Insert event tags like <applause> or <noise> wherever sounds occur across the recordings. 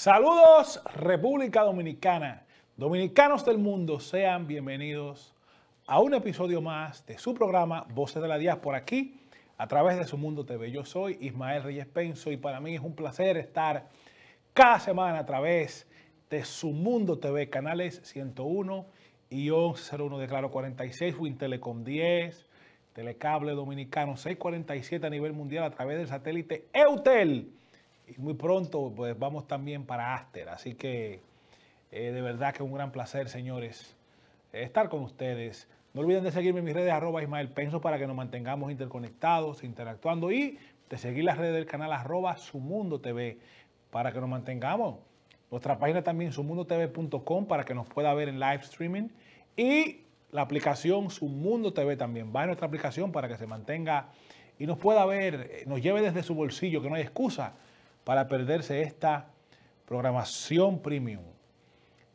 Saludos República Dominicana, dominicanos del mundo, sean bienvenidos a un episodio más de su programa Voces de la Diáspora aquí a través de Su Mundo TV. Yo soy Ismael Reyes Penso y para mí es un placer estar cada semana a través de Su Mundo TV, canales 101 y 1101 de Claro 46, Wintelecom 10, Telecable Dominicano 647 a nivel mundial a través del satélite EUTEL y muy pronto pues vamos también para Aster. Así que eh, de verdad que un gran placer, señores, estar con ustedes. No olviden de seguirme en mis redes arroba Ismael Penso para que nos mantengamos interconectados, interactuando y de seguir las redes del canal arroba Sumundo TV para que nos mantengamos. Nuestra página también sumundotv.com para que nos pueda ver en live streaming y la aplicación Sumundo TV también. Va a nuestra aplicación para que se mantenga y nos pueda ver, nos lleve desde su bolsillo, que no hay excusa para perderse esta programación premium.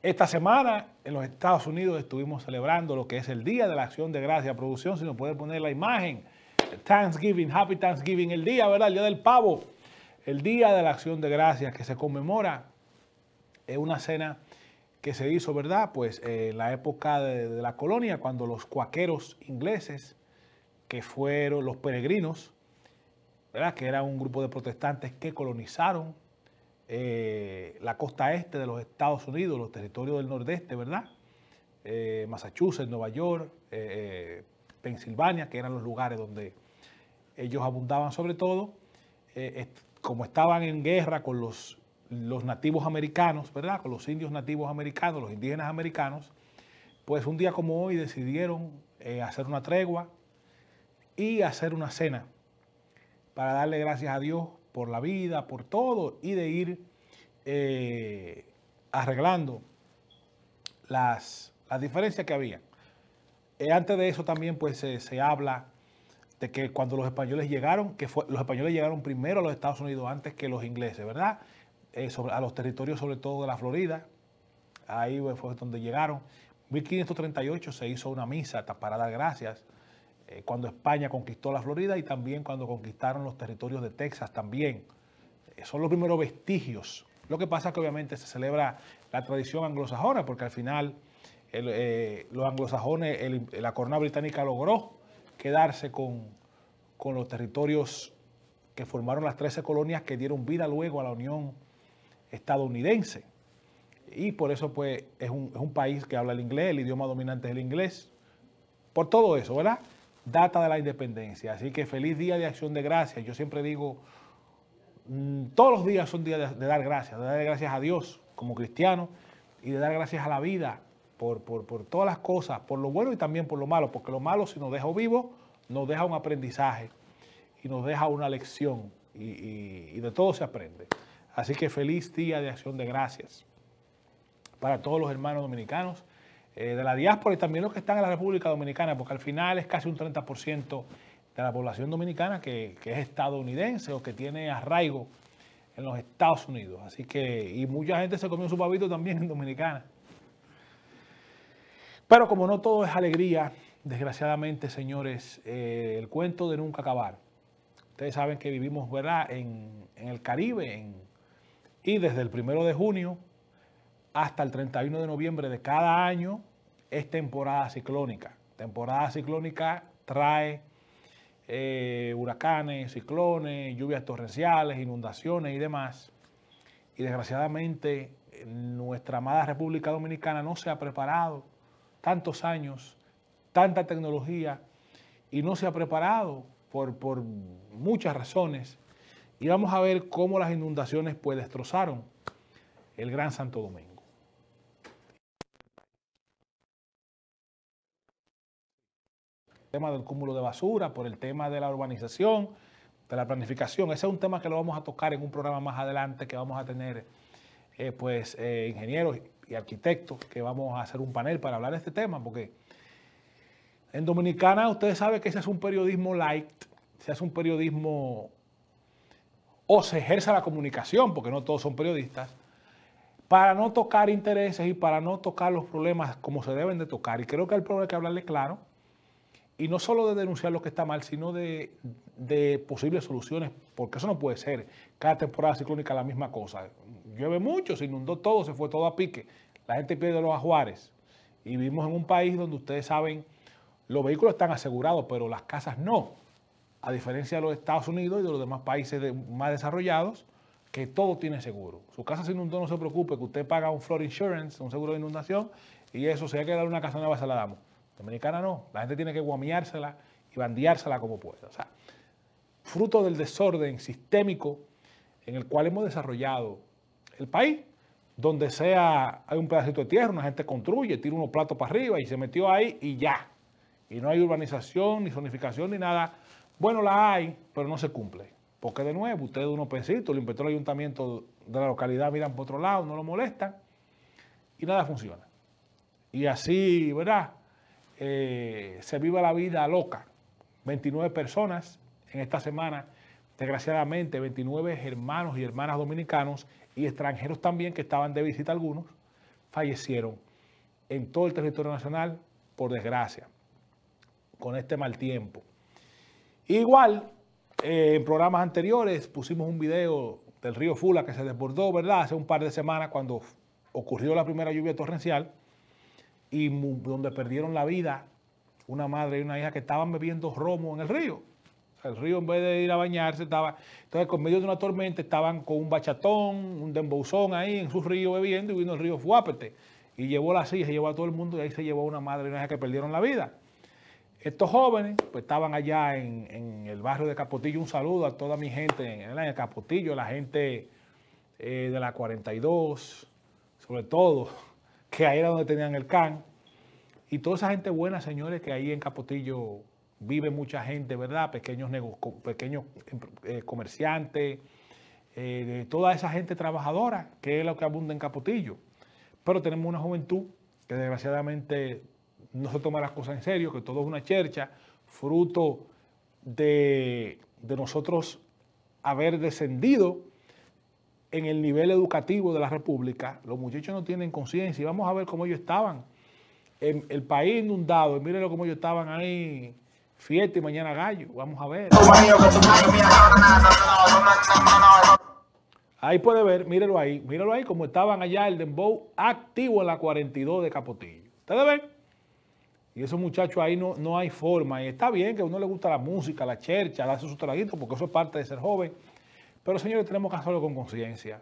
Esta semana en los Estados Unidos estuvimos celebrando lo que es el Día de la Acción de Gracia. Producción, si nos puede poner la imagen. Thanksgiving, Happy Thanksgiving, el día, ¿verdad? El Día del Pavo. El Día de la Acción de Gracias que se conmemora es una cena que se hizo, ¿verdad? Pues eh, en la época de, de la colonia, cuando los cuaqueros ingleses, que fueron los peregrinos, que era un grupo de protestantes que colonizaron eh, la costa este de los Estados Unidos, los territorios del nordeste, ¿verdad? Eh, Massachusetts, Nueva York, eh, Pensilvania, que eran los lugares donde ellos abundaban sobre todo, como estaban en guerra con los, los nativos americanos, ¿verdad? Con los indios nativos americanos, los indígenas americanos, pues un día como hoy decidieron hacer una tregua y hacer una cena para darle gracias a Dios por la vida, por todo, y de ir eh, arreglando las, diferencias que había. Eh, antes de eso también pues se habla de que cuando los españoles llegaron, que los españoles llegaron primero a los Estados Unidos antes que los ingleses, ¿verdad? Eh, a los territorios sobre todo de la Florida, ahí fue donde llegaron. En 1538 se hizo una misa para dar gracias eh, cuando España conquistó la Florida y también cuando conquistaron los territorios de Texas también. Eh, son los primeros vestigios. Lo que pasa es que obviamente se celebra la tradición anglosajona, porque al final eh, los anglosajones, la corona británica logró quedarse con, los territorios que formaron las 13 colonias que dieron vida luego a la Unión estadounidense. Y por eso pues es un, es un país que habla el inglés, el idioma dominante es el inglés. Por todo eso, ¿verdad? Data de la independencia. Así que feliz día de acción de gracias. Yo siempre digo, mm, todos los días son días de, dar gracias, de dar gracias a Dios como cristiano y de dar gracias a la vida por, todas las cosas, por lo bueno y también por lo malo, porque lo malo si nos deja vivo, nos deja un aprendizaje y nos deja una lección y de todo se aprende. Así que feliz día de acción de gracias para todos los hermanos dominicanos eh, de la diáspora y también los que están en la República Dominicana, porque al final es casi un 30% de la población dominicana que, es estadounidense o que tiene arraigo en los Estados Unidos. Así que, y mucha gente se comió su pavito también en Dominicana. Pero como no todo es alegría, desgraciadamente, señores, eh, el cuento de nunca acabar. Ustedes saben que vivimos, ¿verdad?, en, el Caribe, y desde el primero de junio hasta el 31 de noviembre de cada año es temporada ciclónica. Temporada ciclónica trae eh, huracanes, ciclones, lluvias torrenciales, inundaciones y demás. Y desgraciadamente nuestra amada República Dominicana no se ha preparado tantos años, tanta tecnología y no se ha preparado por, por muchas razones. Y vamos a ver cómo las inundaciones pues destrozaron el Gran Santo Domingo. Tema del cúmulo de basura, por el tema de la urbanización, de la planificación. Ese es un tema que lo vamos a tocar en un programa más adelante que vamos a tener eh, pues eh, ingenieros y arquitectos que vamos a hacer un panel para hablar de este tema, porque en Dominicana ustedes saben que ese es un periodismo light, se hace un periodismo o se ejerce la comunicación, porque no todos son periodistas, para no tocar intereses y para no tocar los problemas como se deben de tocar. Y creo que el problema hay que hablarle claro, y no solo de denunciar lo que está mal, sino de, posibles soluciones, porque eso no puede ser. Cada temporada ciclónica la misma cosa. Llueve mucho, se inundó todo, se fue todo a pique. La gente pierde los ajuares. Y vivimos en un país donde ustedes saben, los vehículos están asegurados, pero las casas no. A diferencia de los Estados Unidos y de los demás países más desarrollados, que todo tiene seguro. Su casa se inundó, no se preocupe, que usted paga un flood insurance, un seguro de inundación, y eso, si hay que dar una casa nueva, se la damos. Dominicana no. La gente tiene que guamiársela y bandeársela como pueda. O sea, fruto del desorden sistémico en el cual hemos desarrollado el país, donde sea, hay un pedacito de tierra, una gente construye, tira unos platos para arriba y se metió ahí y ya. Y no hay urbanización, ni zonificación, ni nada. Bueno, la hay, pero no se cumple. Porque de nuevo, ustedes unos pesitos, el inspector del ayuntamiento de la localidad miran por otro lado, no lo molestan y nada funciona. Y así, ¿verdad? Eh, se vive la vida loca. 29 personas en esta semana, desgraciadamente, 29 hermanos y hermanas dominicanos y extranjeros también que estaban de visita algunos, fallecieron en todo el territorio nacional, por desgracia, con este mal tiempo. Igual, eh, en programas anteriores pusimos un video del río Fula que se desbordó, ¿verdad? Hace un par de semanas cuando ocurrió la primera lluvia torrencial y donde perdieron la vida una madre y una hija que estaban bebiendo romo en el río. el río en vez de ir a bañarse estaba... Entonces, con medio de una tormenta estaban con un bachatón, un dembouzón ahí en su río bebiendo y vino el río Fuápete. Y llevó la silla, llevó a todo el mundo y ahí se llevó una madre y una hija que perdieron la vida. Estos jóvenes pues estaban allá en, el barrio de Capotillo. Un saludo a toda mi gente en, el Capotillo, la gente eh, de la 42, sobre todo, que ahí era donde tenían el CAN. Y toda esa gente buena, señores, que ahí en Capotillo vive mucha gente, ¿verdad? Pequeños, pequeños eh, comerciantes, eh, toda esa gente trabajadora, que es lo que abunda en Capotillo. Pero tenemos una juventud que desgraciadamente no se toma las cosas en serio, que todo es una chercha, fruto de, de nosotros haber descendido en el nivel educativo de la República, los muchachos no tienen conciencia y vamos a ver cómo ellos estaban. En el país inundado, mírenlo cómo ellos estaban ahí, fiesta y mañana gallo, vamos a ver. Ahí puede ver, mírenlo ahí, mírenlo ahí, como estaban allá el Dembow activo en la 42 de Capotillo. ¿Ustedes ven? Y esos muchachos ahí no, no hay forma. Y está bien que a uno le gusta la música, la chercha, darse sus traguitos, porque eso es parte de ser joven. Pero señores, tenemos que hacerlo con conciencia.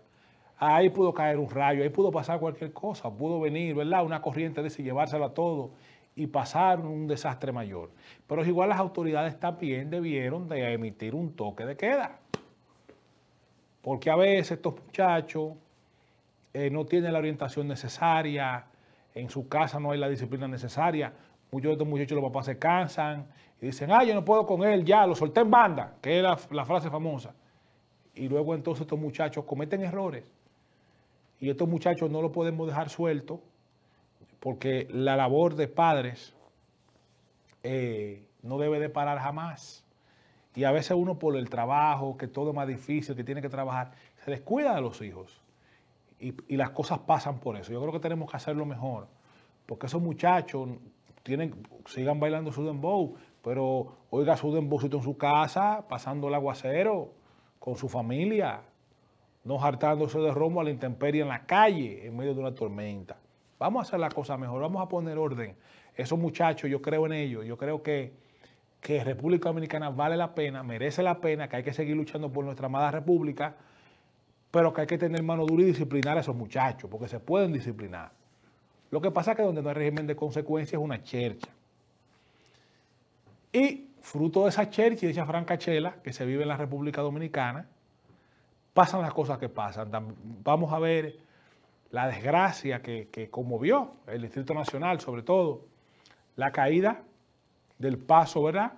Ahí pudo caer un rayo, ahí pudo pasar cualquier cosa, pudo venir, ¿verdad? Una corriente de ese llevárselo a todo y pasar un desastre mayor. Pero igual las autoridades también debieron de emitir un toque de queda. Porque a veces estos muchachos eh, no tienen la orientación necesaria, en su casa no hay la disciplina necesaria. Muchos de estos muchachos, los papás se cansan y dicen, ah, yo no puedo con él, ya, lo solté en banda, que es la frase famosa y luego entonces estos muchachos cometen errores y estos muchachos no lo podemos dejar suelto porque la labor de padres eh, no debe de parar jamás. Y a veces uno por el trabajo, que todo es más difícil, que tiene que trabajar, se descuida de los hijos. Y, y las cosas pasan por eso. Yo creo que tenemos que hacerlo mejor. Porque esos muchachos tienen, sigan bailando su dembow, pero oiga su dembowcito en su casa, pasando el aguacero con su familia, no hartándose de romo a la intemperie en la calle en medio de una tormenta. Vamos a hacer la cosa mejor, vamos a poner orden. Esos muchachos, yo creo en ellos, yo creo que, que República Dominicana vale la pena, merece la pena, que hay que seguir luchando por nuestra amada república, pero que hay que tener mano dura y disciplinar a esos muchachos, porque se pueden disciplinar. Lo que pasa es que donde no hay régimen de consecuencias es una chercha. Y fruto de esa chercha y de esa francachela que se vive en la República Dominicana, pasan las cosas que pasan. Vamos a ver la desgracia que, conmovió el Distrito Nacional, sobre todo la caída del paso, ¿verdad?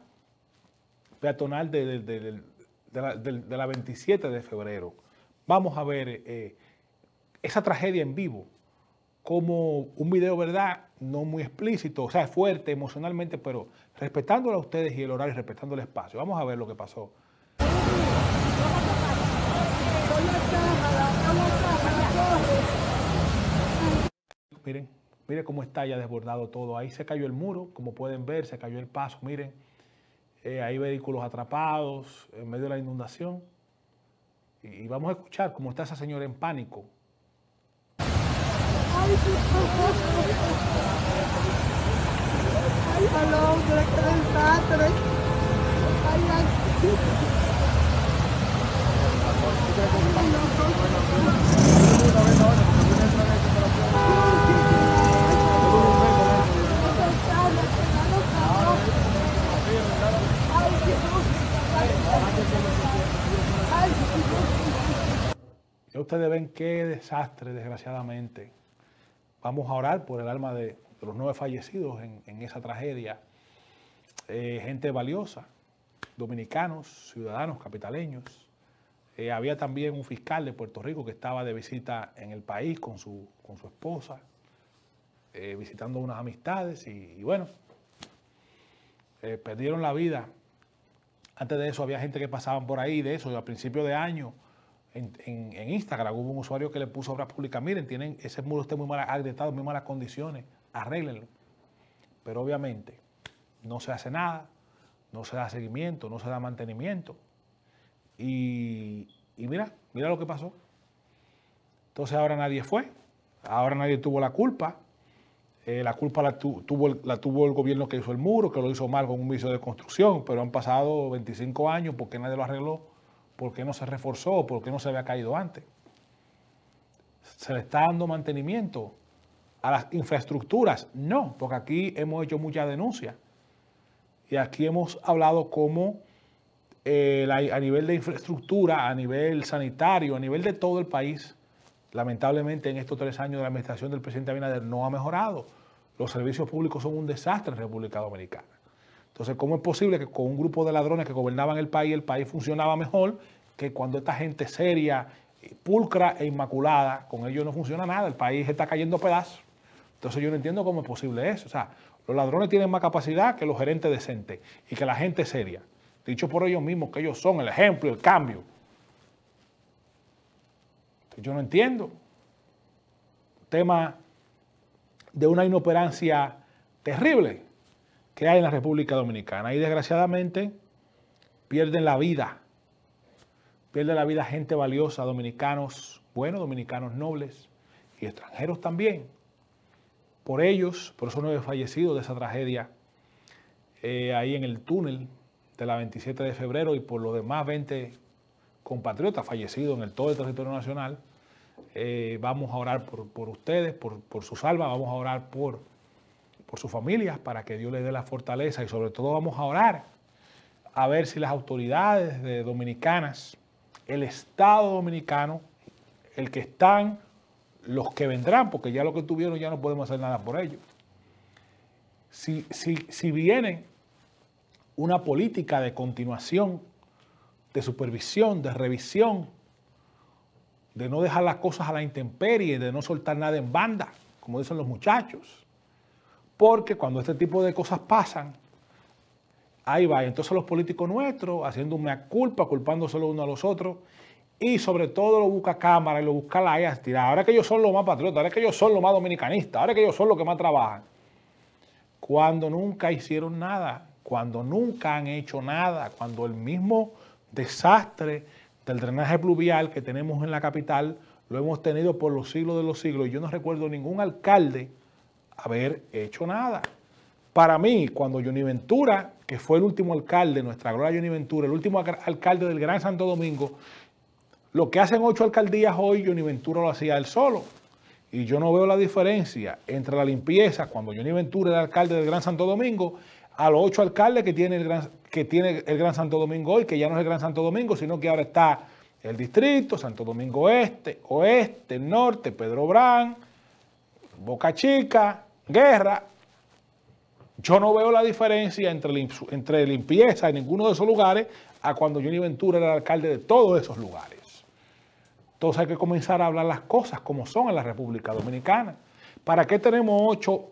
Peatonal de, la, 27 de febrero. Vamos a ver eh, esa tragedia en vivo, como un video, ¿verdad? No muy explícito, o sea, fuerte emocionalmente, pero respetándolo a ustedes y el horario, respetando el espacio. Vamos a ver lo que pasó. Miren, miren cómo está ya desbordado todo. Ahí se cayó el muro, como pueden ver, se cayó el paso, miren. Eh, hay vehículos atrapados en medio de la inundación. Y, vamos a escuchar cómo está esa señora en pánico. Ya ustedes ven qué desastre, desgraciadamente. Vamos a orar por el alma de, los nueve fallecidos en, esa tragedia. Eh, gente valiosa, dominicanos, ciudadanos, capitaleños. Eh, había también un fiscal de Puerto Rico que estaba de visita en el país con su, con su esposa, eh, visitando unas amistades y, bueno, perdieron la vida. Antes de eso había gente que pasaban por ahí, de eso, y a principio de año en, Instagram hubo un usuario que le puso obras públicas, miren, tienen ese muro está muy mal agrietado, muy malas condiciones, arréglenlo. Pero obviamente no se hace nada, no se da seguimiento, no se da mantenimiento. Y, mira, mira lo que pasó. Entonces ahora nadie fue, ahora nadie tuvo la culpa. Eh, la culpa la, tuvo, la tuvo el gobierno que hizo el muro, que lo hizo mal con un vicio de construcción, pero han pasado 25 años porque nadie lo arregló ¿Por qué no se reforzó? ¿Por qué no se había caído antes? ¿Se le está dando mantenimiento a las infraestructuras? No, porque aquí hemos hecho muchas denuncias. Y aquí hemos hablado cómo eh, a nivel de infraestructura, a nivel sanitario, a nivel de todo el país, lamentablemente en estos tres años de la administración del presidente Abinader no ha mejorado. Los servicios públicos son un desastre en República Dominicana. Entonces, ¿cómo es posible que con un grupo de ladrones que gobernaban el país, el país funcionaba mejor que cuando esta gente seria, pulcra e inmaculada, con ellos no funciona nada, el país está cayendo a pedazos? Entonces yo no entiendo cómo es posible eso. O sea, los ladrones tienen más capacidad que los gerentes decentes y que la gente seria. Dicho por ellos mismos que ellos son el ejemplo, el cambio. yo no entiendo. Tema de una inoperancia terrible que hay en la República Dominicana. Y desgraciadamente pierden la vida. Pierden la vida gente valiosa, dominicanos buenos, dominicanos nobles y extranjeros también. Por ellos, por esos nueve fallecidos de esa tragedia, eh, ahí en el túnel de la 27 de febrero y por los demás 20 compatriotas fallecidos en el todo el territorio nacional, eh, vamos a orar por, ustedes, por, por su salva, vamos a orar por por sus familias, para que Dios les dé la fortaleza y sobre todo vamos a orar a ver si las autoridades de dominicanas, el Estado dominicano, el que están, los que vendrán, porque ya lo que tuvieron ya no podemos hacer nada por ellos. Si, si, si viene una política de continuación, de supervisión, de revisión, de no dejar las cosas a la intemperie, de no soltar nada en banda, como dicen los muchachos, porque cuando este tipo de cosas pasan, ahí va. Entonces los políticos nuestros haciendo una culpa, culpándose los unos a los otros, y sobre todo lo busca cámara y lo busca la e tirar. Ahora que ellos son los más patriotas, ahora que ellos son los más dominicanistas, ahora que ellos son los que más trabajan. Cuando nunca hicieron nada, cuando nunca han hecho nada, cuando el mismo desastre del drenaje pluvial que tenemos en la capital lo hemos tenido por los siglos de los siglos. Yo no recuerdo ningún alcalde haber hecho nada. Para mí, cuando Johnny Ventura, que fue el último alcalde, nuestra gloria Johnny Ventura, el último alcalde del Gran Santo Domingo, lo que hacen ocho alcaldías hoy, Johnny Ventura lo hacía él solo. Y yo no veo la diferencia entre la limpieza, cuando Johnny Ventura era alcalde del Gran Santo Domingo, a los ocho alcaldes que tiene el Gran, que tiene el Gran Santo Domingo hoy, que ya no es el Gran Santo Domingo, sino que ahora está el distrito, Santo Domingo Este, Oeste, Norte, Pedro Brán, Boca Chica, guerra, yo no veo la diferencia entre, limpieza en ninguno de esos lugares a cuando Johnny Ventura era el alcalde de todos esos lugares. Entonces hay que comenzar a hablar las cosas como son en la República Dominicana. ¿Para qué tenemos ocho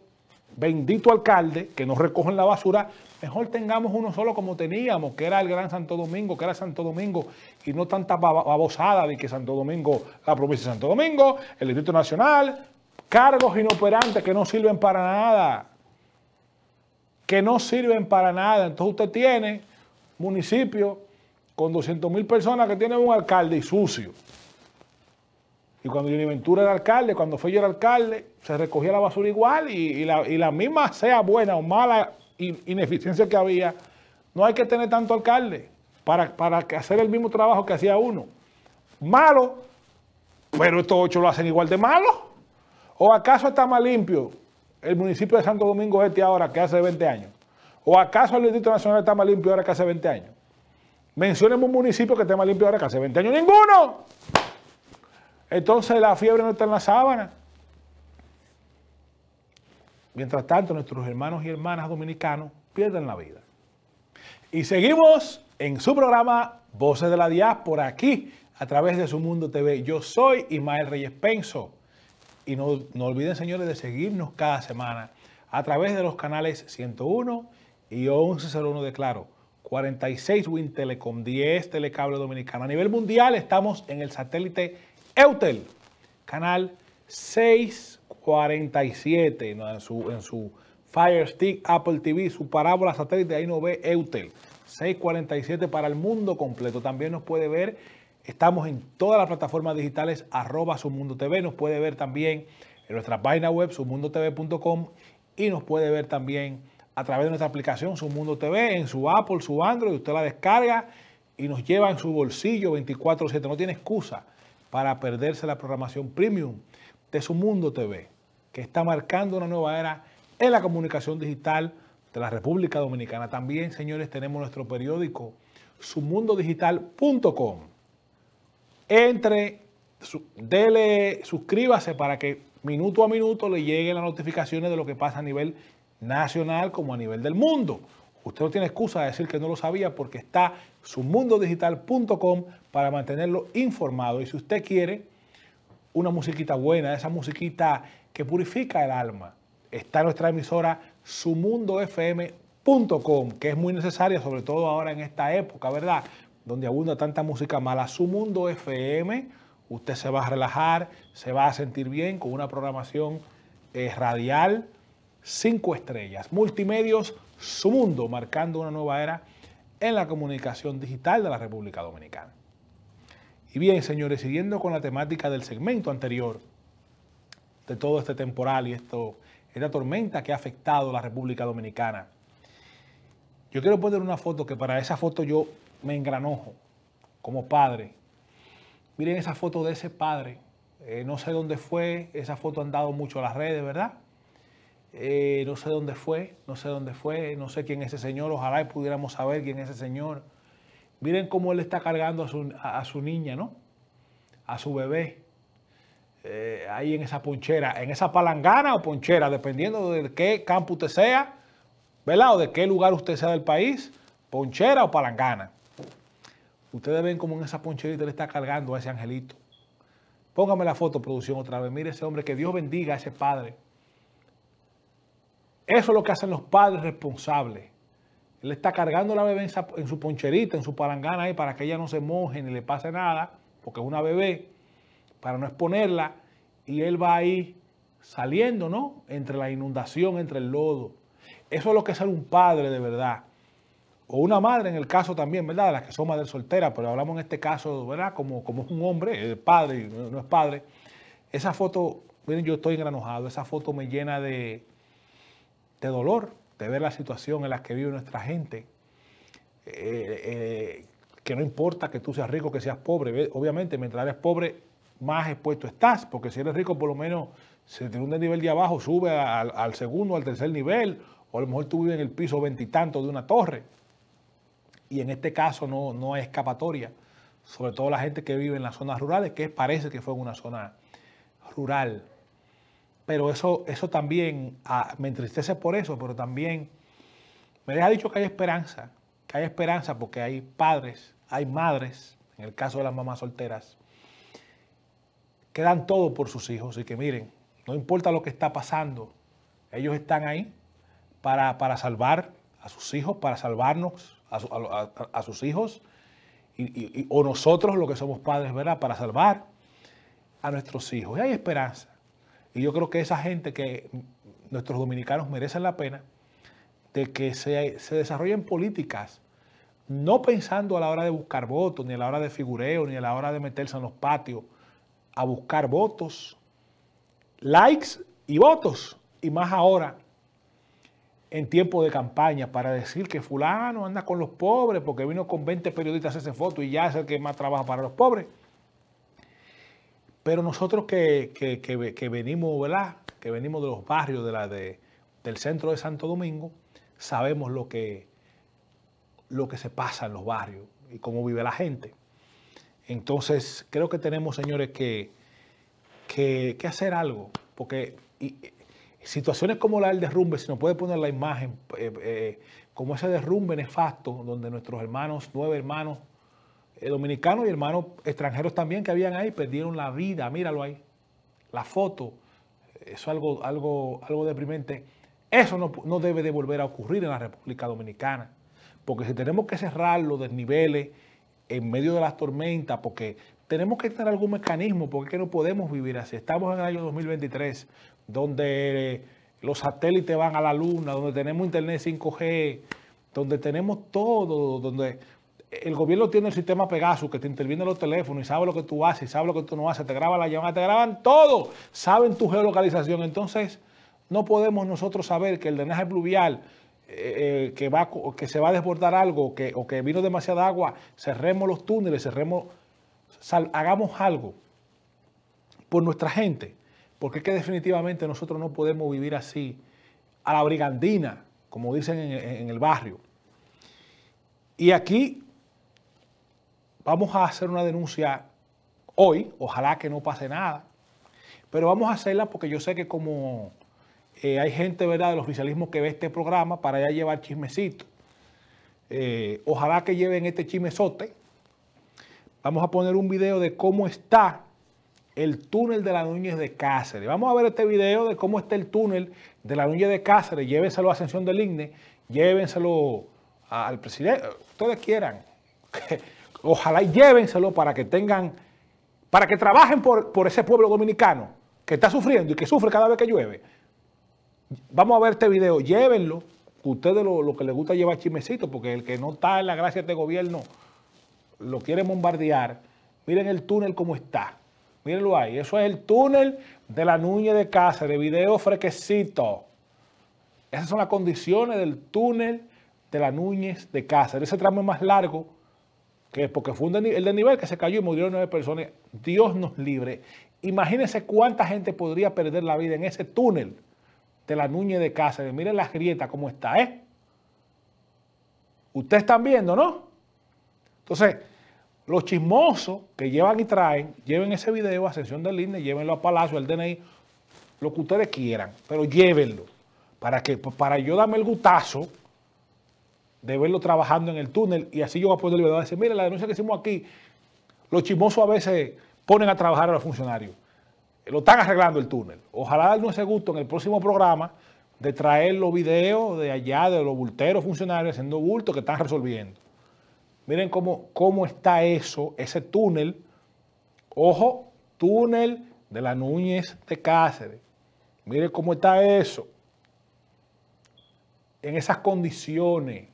benditos alcaldes que nos recogen la basura? Mejor tengamos uno solo como teníamos, que era el Gran Santo Domingo, que era Santo Domingo, y no tanta babosada de que Santo Domingo, la provincia de Santo Domingo, el Distrito Nacional, Cargos inoperantes que no sirven para nada. Que no sirven para nada. Entonces usted tiene municipio con 200 mil personas que tienen un alcalde y sucio. Y cuando Ventura era alcalde, cuando yo el alcalde, se recogía la basura igual y, la, misma sea buena o mala ineficiencia que había, no hay que tener tanto alcalde para, para hacer el mismo trabajo que hacía uno. Malo, pero estos ocho lo hacen igual de malo. ¿O acaso está más limpio el municipio de Santo Domingo Este ahora que hace 20 años? ¿O acaso el Distrito Nacional está más limpio ahora que hace 20 años? Mencionemos un municipio que esté más limpio ahora que hace 20 años. ¡Ninguno! Entonces la fiebre no está en la sábana. Mientras tanto, nuestros hermanos y hermanas dominicanos pierden la vida. Y seguimos en su programa Voces de la Diáspora, aquí a través de Su Mundo TV. Yo soy Ismael Reyes Penso. Y no, no olviden, señores, de seguirnos cada semana a través de los canales 101 y 1101 de Claro, 46 Win Telecom, 10 Telecable Dominicano. A nivel mundial estamos en el satélite Eutel, canal 647 en, su, en su Fire Stick Apple TV, su parábola satélite, ahí no ve Eutel. 647 para el mundo completo. También nos puede ver, estamos en todas las plataformas digitales, arroba Mundo TV, nos puede ver también en nuestra página web, submundotv.com y nos puede ver también a través de nuestra aplicación Mundo TV, en su Apple, su Android, usted la descarga y nos lleva en su bolsillo 24/7. No tiene excusa para perderse la programación premium de Su Mundo TV, que está marcando una nueva era en la comunicación digital de la República Dominicana. También, señores, tenemos nuestro periódico sumundodigital.com. Entre, dele, suscríbase para que minuto a minuto le lleguen las notificaciones de lo que pasa a nivel nacional como a nivel del mundo. Usted no tiene excusa de decir que no lo sabía porque está sumundodigital.com para mantenerlo informado. Y si usted quiere una musiquita buena, esa musiquita que purifica el alma, está nuestra emisora sumundofm.com, que es muy necesaria, sobre todo ahora en esta época, ¿verdad? Donde abunda tanta música mala. Sumundo FM, usted se va a relajar, se va a sentir bien con una programación eh, radial, cinco estrellas. Multimedios, Sumundo, marcando una nueva era en la comunicación digital de la República Dominicana. Y bien, señores, siguiendo con la temática del segmento anterior, de todo este temporal y esto esta tormenta que ha afectado a la República Dominicana. Yo quiero poner una foto que para esa foto yo me engranojo como padre. Miren esa foto de ese padre. Eh, no sé dónde fue, esa foto han dado mucho a las redes, ¿verdad? Eh, no sé dónde fue, no sé dónde fue, no sé quién es ese señor, ojalá pudiéramos saber quién es ese señor. Miren cómo él está cargando a su, a su niña, ¿no? A su bebé. Eh, ahí en esa ponchera, en esa palangana o ponchera, dependiendo de qué campo usted sea, ¿verdad? O de qué lugar usted sea del país, ponchera o palangana. Ustedes ven como en esa poncherita le está cargando a ese angelito. Póngame la foto, producción, otra vez. Mire ese hombre, que Dios bendiga a ese padre. Eso es lo que hacen los padres responsables. Él está cargando la bebé en, en su poncherita, en su palangana ahí, para que ella no se moje ni le pase nada, porque es una bebé para no exponerla, y él va ahí saliendo, ¿no? Entre la inundación, entre el lodo. Eso es lo que es ser un padre de verdad. O una madre en el caso también, ¿verdad? Las que son madres solteras, pero hablamos en este caso, ¿verdad? Como, como es un hombre, es padre, no, es padre. Esa foto, miren, yo estoy engranojado, esa foto me llena de, de dolor, de ver la situación en la que vive nuestra gente. Eh, eh, que no importa que tú seas rico, que seas pobre, obviamente mientras eres pobre más expuesto estás, porque si eres rico por lo menos se te hunde el nivel de abajo, sube al, al segundo, al tercer nivel, o a lo mejor tú vives en el piso veintitanto de una torre. Y en este caso no, no hay escapatoria, sobre todo la gente que vive en las zonas rurales, que parece que fue en una zona rural. Pero eso, eso también ah, me entristece por eso, pero también me deja dicho que hay esperanza, que hay esperanza porque hay padres, hay madres, en el caso de las mamás solteras, que dan todo por sus hijos y que miren, no importa lo que está pasando, ellos están ahí para, salvar a sus hijos, para salvarnos a, sus hijos, y, o nosotros, los que somos padres, ¿verdad? Para salvar a nuestros hijos. Y hay esperanza. Y yo creo que esa gente que nuestros dominicanos merecen la pena de que se, se desarrollen políticas no pensando a la hora de buscar votos, ni a la hora de figureo, ni a la hora de meterse en los patios a buscar votos, likes y votos, y más ahora en tiempo de campaña para decir que fulano anda con los pobres porque vino con 20 periodistas a hacerse fotos y ya es el que más trabaja para los pobres. Pero nosotros que, que, venimos, ¿verdad? Que venimos de los barrios de la, de, del centro de Santo Domingo, sabemos lo que, lo que se pasa en los barrios y cómo vive la gente. Entonces, creo que tenemos, señores, que, que, hacer algo, porque situaciones como la del derrumbe, si nos puede poner la imagen, eh, eh, como ese derrumbe nefasto, donde nuestros hermanos, nueve hermanos eh, dominicanos y hermanos extranjeros también que habían ahí, perdieron la vida, míralo ahí, la foto, eso es algo, algo, algo deprimente. Eso no, no debe de volver a ocurrir en la República Dominicana. Porque si tenemos que cerrar los desniveles en medio de las tormentas, porque tenemos que tener algún mecanismo, porque no podemos vivir así. Estamos en el año 2023, donde los satélites van a la luna, donde tenemos internet 5G, donde tenemos todo, donde el gobierno tiene el sistema Pegasus que te interviene en los teléfonos y sabe lo que tú haces sabe lo que tú no haces, te graba la llamada, te graban todo, saben tu geolocalización. Entonces, no podemos nosotros saber que el drenaje pluvial eh, eh, que, va, que se va a desbordar algo que, o que vino demasiada agua, cerremos los túneles, cerremos, hagamos algo por nuestra gente, porque es que definitivamente nosotros no podemos vivir así, a la brigandina, como dicen en, el barrio. Y aquí vamos a hacer una denuncia hoy, ojalá que no pase nada, pero vamos a hacerla porque yo sé que como eh, hay gente, ¿verdad?, del oficialismo que ve este programa para ya llevar chismecito. Eh, ojalá que lleven este chismesote. Vamos a poner un video de cómo está el túnel de la Núñez de Cáceres. Vamos a ver este video de cómo está el túnel de la Núñez de Cáceres. Llévenselo a Ascensión del INE, llévenselo al presidente, ustedes quieran. <laughs> Ojalá y llévenselo para que tengan, para que trabajen por, por ese pueblo dominicano que está sufriendo y que sufre cada vez que llueve vamos a ver este video, llévenlo, ustedes lo, que les gusta llevar chismecito, porque el que no está en la gracia de este gobierno lo quiere bombardear. Miren el túnel como está. Mírenlo ahí. Eso es el túnel de la Núñez de Cáceres. Video frequecito. Esas son las condiciones del túnel de la Núñez de Cáceres. Ese tramo es más largo que porque fue el de nivel que se cayó y murieron nueve personas. Dios nos libre. Imagínense cuánta gente podría perder la vida en ese túnel de la Núñez de Cáceres. Miren la grieta cómo está, ¿eh? Ustedes están viendo, ¿no? Entonces, los chismosos que llevan y traen, lleven ese video a sesión del INE, llévenlo a Palacio, al DNI, lo que ustedes quieran, pero llévenlo. Para, que, para yo darme el gutazo de verlo trabajando en el túnel y así yo voy a poder y decir, mire, la denuncia que hicimos aquí, los chismosos a veces ponen a trabajar a los funcionarios lo están arreglando el túnel. Ojalá darnos ese gusto en el próximo programa de traer los videos de allá, de los bulteros funcionarios haciendo bultos que están resolviendo. Miren cómo, cómo está eso, ese túnel. Ojo, túnel de la Núñez de Cáceres. Miren cómo está eso. En esas condiciones.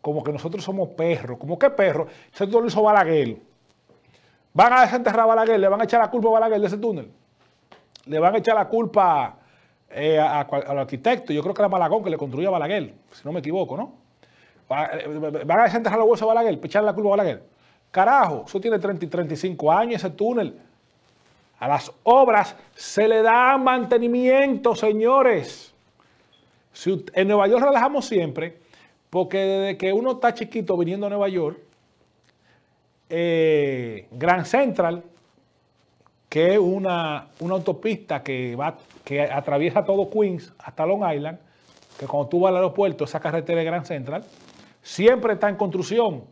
Como que nosotros somos perros. ¿Cómo que perros? Ese túnel lo hizo Balaguer. Van a desenterrar a Balaguer, le van a echar la culpa a Balaguer de ese túnel le van a echar la culpa eh, al arquitecto, yo creo que era Malagón que le construyó Balaguer, si no me equivoco, ¿no? Eh, van a desenterrar los huesos a Balaguer, echarle la culpa a Balaguer. Carajo, eso tiene 30 y 35 años ese túnel. A las obras se le da mantenimiento, señores. en Nueva York relajamos siempre, porque desde que uno está chiquito viniendo a Nueva York, eh, Grand Central que es una, autopista que, va, que atraviesa todo Queens hasta Long Island, que cuando tú vas al aeropuerto, esa carretera de Grand Central, siempre está en construcción.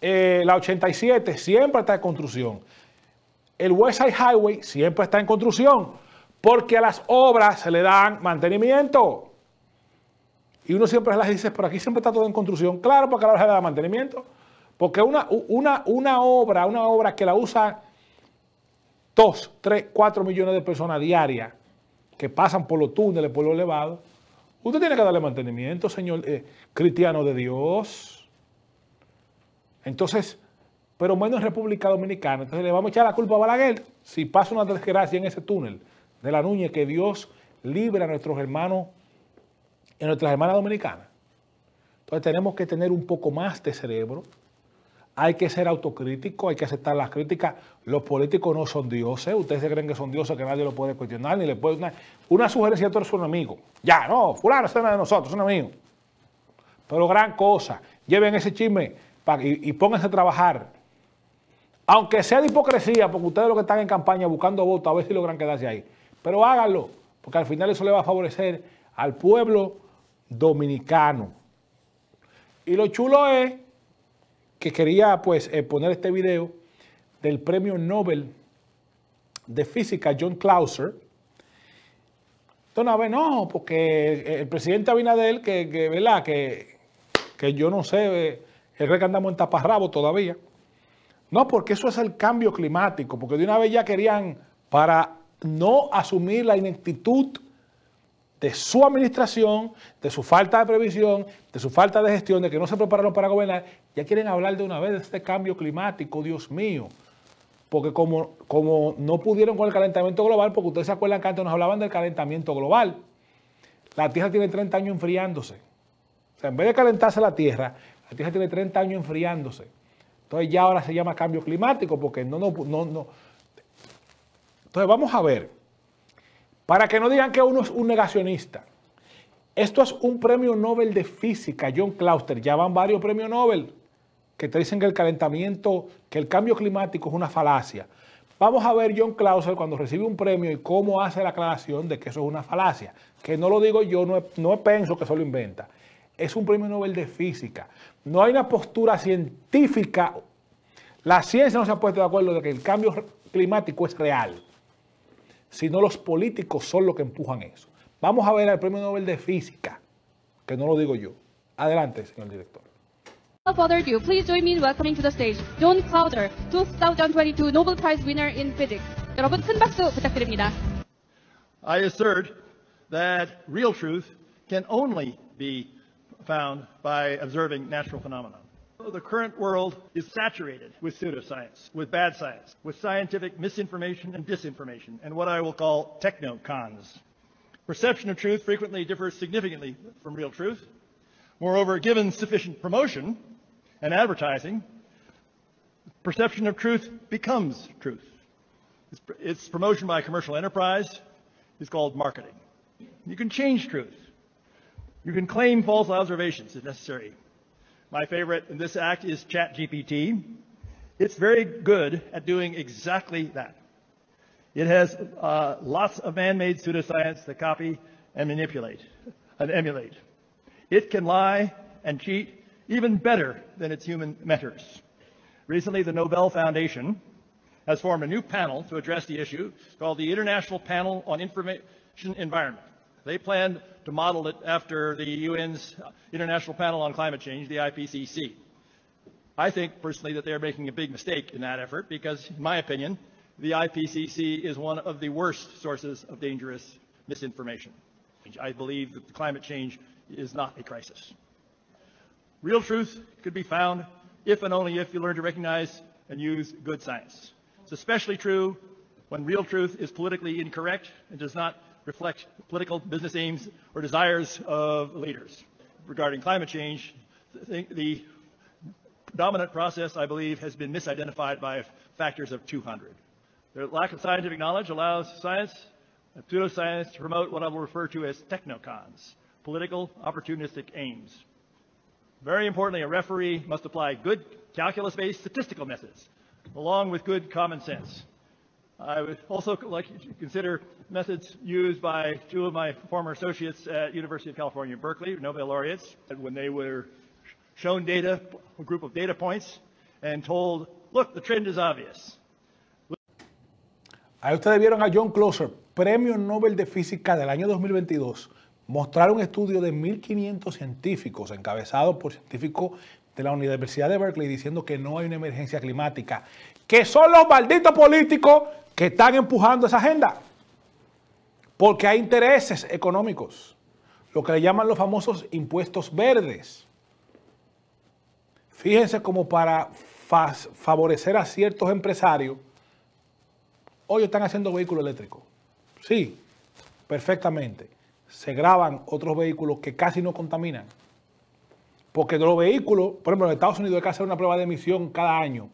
Eh, la 87 siempre está en construcción. El West Side Highway siempre está en construcción, porque a las obras se le dan mantenimiento. Y uno siempre las dice, pero aquí siempre está todo en construcción. Claro, porque a la se le da mantenimiento. Porque una, una, una obra, una obra que la usa 2, 3, 4 millones de personas diarias que pasan por los túneles, por los elevados, usted tiene que darle mantenimiento, señor eh, cristiano de Dios. Entonces, pero menos en República Dominicana. Entonces le vamos a echar la culpa a Balaguer si pasa una desgracia en ese túnel de la Nuñez, que Dios libre a nuestros hermanos, a nuestras hermanas dominicanas. Entonces tenemos que tener un poco más de cerebro, hay que ser autocrítico, hay que aceptar las críticas. Los políticos no son dioses. Ustedes se creen que son dioses que nadie lo puede cuestionar, ni le puede... Una, una sugerencia, tú eres un amigo. Ya, no, fulano es de nosotros, es un amigo. Pero gran cosa, lleven ese chisme y, y pónganse a trabajar. Aunque sea de hipocresía, porque ustedes lo que están en campaña buscando votos, a ver si logran quedarse ahí. Pero háganlo, porque al final eso le va a favorecer al pueblo dominicano. Y lo chulo es que quería pues eh, poner este video del premio Nobel de Física John Clauser. Entonces, no, porque el presidente Abinader, que, que, ¿verdad? que, que yo no sé, eh, el que andamos en taparrabo todavía. No, porque eso es el cambio climático, porque de una vez ya querían, para no asumir la ineptitud de su administración, de su falta de previsión, de su falta de gestión, de que no se prepararon para gobernar, ya quieren hablar de una vez de este cambio climático, Dios mío. Porque como, como no pudieron con el calentamiento global, porque ustedes se acuerdan que antes nos hablaban del calentamiento global, la Tierra tiene 30 años enfriándose. O sea, en vez de calentarse la Tierra, la Tierra tiene 30 años enfriándose. Entonces ya ahora se llama cambio climático, porque no, no, no, no. Entonces vamos a ver. Para que no digan que uno es un negacionista. Esto es un premio Nobel de Física, John Clauster. Ya van varios premios Nobel que te dicen que el calentamiento, que el cambio climático es una falacia. Vamos a ver John Clauser cuando recibe un premio y cómo hace la aclaración de que eso es una falacia. Que no lo digo yo, no, no pienso que eso lo inventa. Es un premio Nobel de Física. No hay una postura científica. La ciencia no se ha puesto de acuerdo de que el cambio climático es real sino los políticos son los que empujan eso. Vamos a ver al Premio Nobel de Física, que no lo digo yo. Adelante, señor director. Without further ado, please join me in welcoming to the stage John Clouder, 2022 Nobel Prize winner in Physics. 여러분 큰 박수 부탁드립니다. I assert that real truth can only be found by observing natural phenomena. The current world is saturated with pseudoscience, with bad science, with scientific misinformation and disinformation, and what I will call techno-cons. Perception of truth frequently differs significantly from real truth. Moreover, given sufficient promotion and advertising, perception of truth becomes truth. Its, its promotion by commercial enterprise is called marketing. You can change truth. You can claim false observations if necessary. My favorite in this act is ChatGPT. It's very good at doing exactly that. It has uh, lots of man-made pseudoscience to copy and manipulate and emulate. It can lie and cheat even better than its human mentors. Recently, the Nobel Foundation has formed a new panel to address the issue called the International Panel on Information Environment. They plan to model it after the UN's International Panel on Climate Change, the IPCC. I think personally that they're making a big mistake in that effort because, in my opinion, the IPCC is one of the worst sources of dangerous misinformation. I believe that climate change is not a crisis. Real truth could be found if and only if you learn to recognize and use good science. It's especially true when real truth is politically incorrect and does not reflect political business aims or desires of leaders. Regarding climate change, the dominant process, I believe, has been misidentified by factors of 200. The lack of scientific knowledge allows science and pseudoscience to promote what I will refer to as technocons, political opportunistic aims. Very importantly, a referee must apply good calculus-based statistical methods, along with good common sense. I would also like to consider methods used by two of my former associates at University of California, Berkeley, Nobel laureates, when they were shown data, a group of data points, and told, look, the trend is obvious. Ustedes vieron a John Premio Nobel de Física del año 2022, mostrar un estudio de 1.500 científicos, encabezados por científicos de la Universidad de Berkeley, diciendo que no hay una emergencia climática, que son los malditos políticos que están empujando esa agenda. Porque hay intereses económicos, lo que le llaman los famosos impuestos verdes. fíjense como para favorecer a ciertos empresarios, hoy están haciendo vehículos eléctricos. Sí, perfectamente. Se graban otros vehículos que casi no contaminan. Porque los vehículos, por ejemplo, en Estados Unidos hay que hacer una prueba de emisión cada año.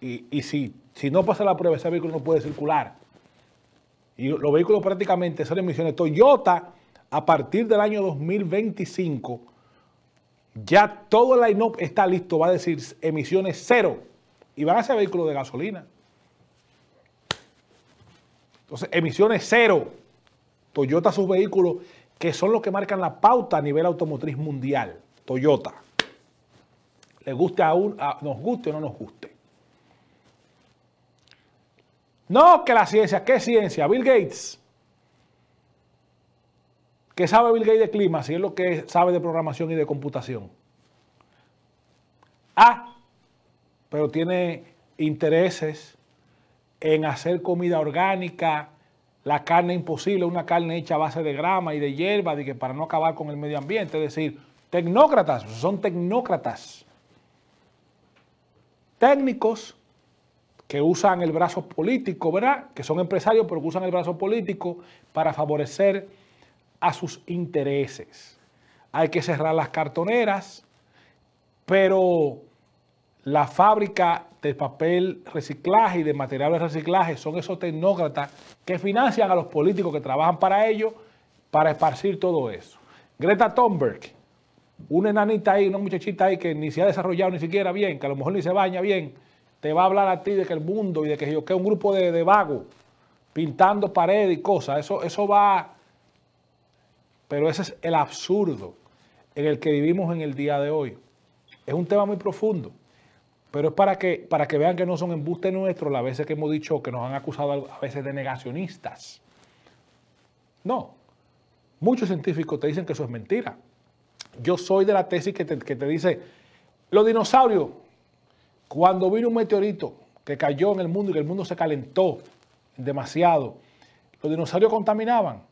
Y, si, si no pasa la prueba, ese vehículo no puede circular. Y los vehículos prácticamente son emisiones. Toyota, a partir del año 2025, ya todo el line-up está listo, va a decir emisiones cero. Y van a ser vehículos de gasolina. Entonces, emisiones cero. Toyota, sus vehículos, que son los que marcan la pauta a nivel automotriz mundial. Toyota. Le guste a, un, nos guste o no nos guste. No, que la ciencia, ¿qué ciencia? Bill Gates. ¿Qué sabe Bill Gates de clima si es lo que sabe de programación y de computación? Ah, pero tiene intereses en hacer comida orgánica, la carne imposible, una carne hecha a base de grama y de hierba, de que para no acabar con el medio ambiente. Es decir, tecnócratas, son tecnócratas. Técnicos que usan el brazo político, ¿verdad? Que son empresarios, pero que usan el brazo político para favorecer a sus intereses. Hay que cerrar las cartoneras, pero la fábrica de papel reciclaje y de materiales de reciclaje son esos tecnócratas que financian a los políticos que trabajan para ellos para esparcir todo eso. Greta Thunberg, una enanita ahí, una muchachita ahí que ni se ha desarrollado ni siquiera bien, que a lo mejor ni se baña bien, te va a hablar a ti de que el mundo y de que yo que un grupo de, de vagos pintando paredes y cosas, eso, eso va... Pero ese es el absurdo en el que vivimos en el día de hoy. Es un tema muy profundo. Pero es para que, para que vean que no son embustes nuestros las veces que hemos dicho que nos han acusado a veces de negacionistas. No. Muchos científicos te dicen que eso es mentira. Yo soy de la tesis que te, que te dice, los dinosaurios, cuando vino un meteorito que cayó en el mundo y que el mundo se calentó demasiado, los dinosaurios contaminaban.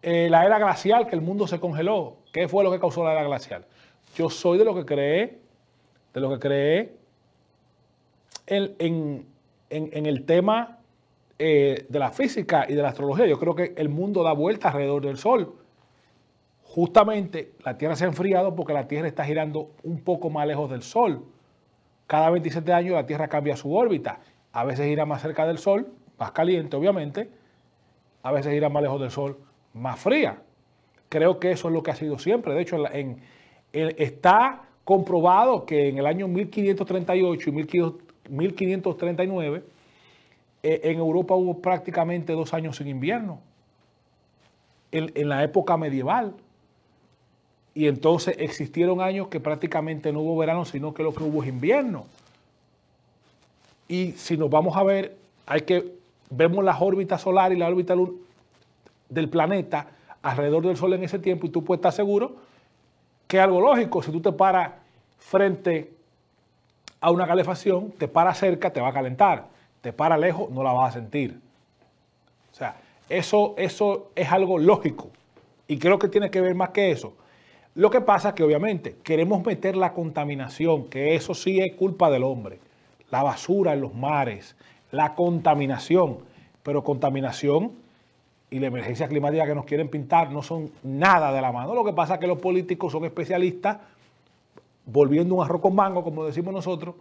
Eh, la era glacial, que el mundo se congeló, ¿qué fue lo que causó la era glacial? Yo soy de lo que cree, de lo que cree en, el tema eh, de la física y de la astrología. Yo creo que el mundo da vuelta alrededor del Sol. Justamente la Tierra se ha enfriado porque la Tierra está girando un poco más lejos del Sol. Cada 27 años la Tierra cambia su órbita. A veces gira más cerca del Sol, más caliente obviamente. A veces gira más lejos del Sol, más fría. Creo que eso es lo que ha sido siempre. De hecho, está comprobado que en el año 1538 y 1539 eh, en Europa hubo prácticamente dos años sin invierno, en, la época medieval. Y entonces existieron años que prácticamente no hubo verano, sino que lo que hubo es invierno. Y si nos vamos a ver, hay que, vemos las órbitas solares y la órbita del planeta alrededor del Sol en ese tiempo y tú puedes estar seguro que algo lógico, si tú te paras frente a una calefacción, te paras cerca, te va a calentar. Te paras lejos, no la vas a sentir. O sea, eso, eso es algo lógico. Y creo que tiene que ver más que eso. Lo que pasa es que obviamente queremos meter la contaminación, que eso sí es culpa del hombre. La basura en los mares, la contaminación. Pero contaminación y la emergencia climática que nos quieren pintar no son nada de la mano. Lo que pasa es que los políticos son especialistas, volviendo un arroz con mango, como decimos nosotros,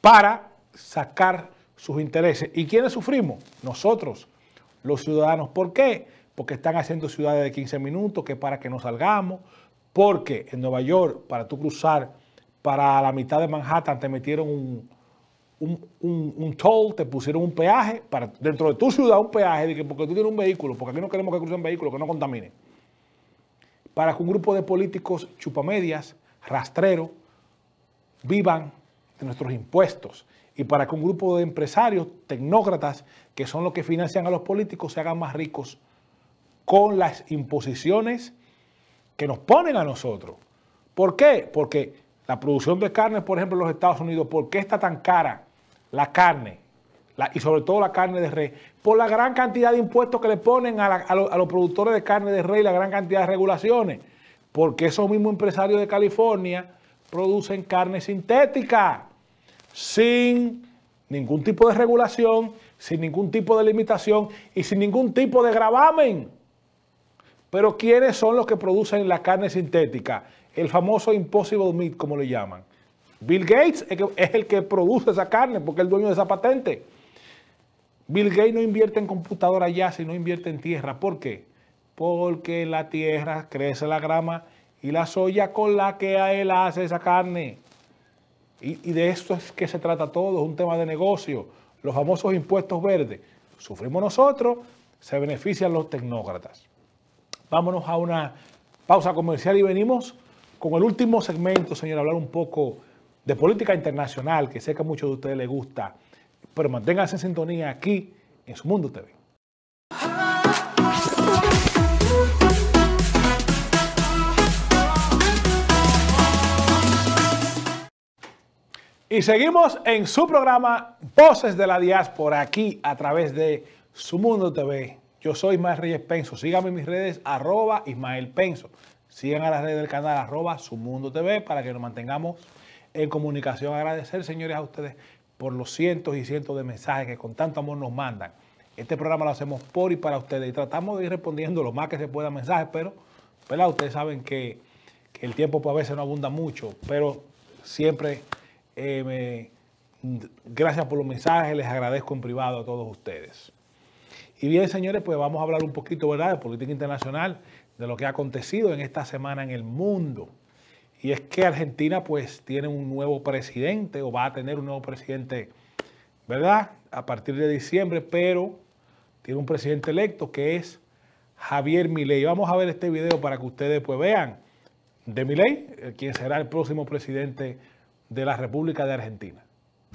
para sacar sus intereses. ¿Y quiénes sufrimos? Nosotros, los ciudadanos. ¿Por qué? Porque están haciendo ciudades de 15 minutos, que para que no salgamos, porque en Nueva York, para tú cruzar para la mitad de Manhattan, te metieron un, un, toll, te pusieron un peaje, para dentro de tu ciudad un peaje, de que porque tú tienes un vehículo, porque aquí no queremos que crucen vehículos que no contaminen. Para que un grupo de políticos chupamedias, rastreros, vivan de nuestros impuestos. Y para que un grupo de empresarios, tecnócratas, que son los que financian a los políticos, se hagan más ricos con las imposiciones que nos ponen a nosotros. ¿Por qué? Porque la producción de carne, por ejemplo, en los Estados Unidos, ¿por qué está tan cara la carne? y sobre todo la carne de res, por la gran cantidad de impuestos que le ponen a, los productores de carne de res y la gran cantidad de regulaciones. porque esos mismos empresarios de California producen carne sintética sin ningún tipo de regulación, sin ningún tipo de limitación y sin ningún tipo de gravamen. Pero ¿quiénes son los que producen la carne sintética? El famoso Impossible Meat, como le llaman. Bill Gates es el que produce esa carne porque es el dueño de esa patente. Bill Gates no invierte en computadora ya, sino invierte en tierra. ¿Por qué? Porque en la tierra crece la grama y la soya con la que a él hace esa carne. Y, y de esto es que se trata todo, es un tema de negocio. Los famosos impuestos verdes. Sufrimos nosotros, se benefician los tecnócratas. Vámonos a una pausa comercial y venimos con el último segmento, señor, hablar un poco de política internacional, que sé que a muchos de ustedes les gusta, pero manténganse en sintonía aquí en Su Mundo TV. Y seguimos en su programa Voces de la Diáspora, aquí a través de Su Mundo TV. Yo soy Ismael Reyes Penso. Síganme en mis redes, arroba Ismael Penso. Sigan a las redes del canal, arroba Mundo TV, para que nos mantengamos en comunicación. Agradecer, señores, a ustedes por los cientos y cientos de mensajes que con tanto amor nos mandan. Este programa lo hacemos por y para ustedes y tratamos de ir respondiendo lo más que se pueda mensajes, pero ¿verdad? ustedes saben que, el tiempo pues, a veces no abunda mucho, pero siempre eh, gracias por los mensajes, les agradezco en privado a todos ustedes. Y bien, señores, pues vamos a hablar un poquito, ¿verdad?, de política internacional, de lo que ha acontecido en esta semana en el mundo. Y es que Argentina, pues, tiene un nuevo presidente, o va a tener un nuevo presidente, ¿verdad?, a partir de diciembre, pero tiene un presidente electo que es Javier Milei. Vamos a ver este video para que ustedes, pues, vean de Milei, eh, quien será el próximo presidente de la República de Argentina.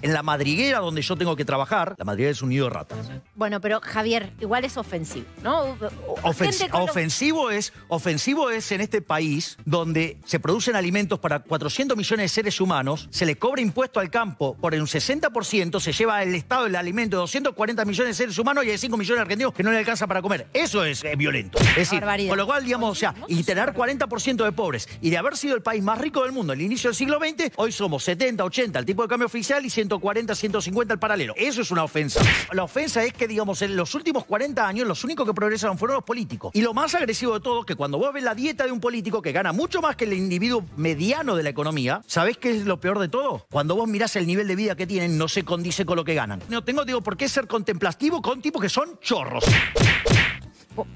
En la madriguera donde yo tengo que trabajar, la madriguera es un nido de ratas. Bueno, pero Javier, igual es ofensivo, ¿no? Con ofensivo, es, ofensivo es en este país donde se producen alimentos para 400 millones de seres humanos, se le cobra impuesto al campo por un 60%, se lleva el Estado el alimento de 240 millones de seres humanos y hay 5 millones de argentinos que no le alcanza para comer. Eso es eh, violento. Es decir, Barbaridad. con lo cual, digamos, o sea, y tener 40% de pobres y de haber sido el país más rico del mundo al inicio del siglo XX, hoy somos 70, 80 el tipo de cambio oficial y 140, 150 el paralelo. Eso es una ofensa. La ofensa es que, digamos, en los últimos 40 años los únicos que progresaron fueron los políticos. Y lo más agresivo de todo, que cuando vos ves la dieta de un político que gana mucho más que el individuo mediano de la economía, ¿sabés qué es lo peor de todo? Cuando vos mirás el nivel de vida que tienen, no se condice con lo que ganan. No tengo, digo, por qué ser contemplativo con tipos que son chorros.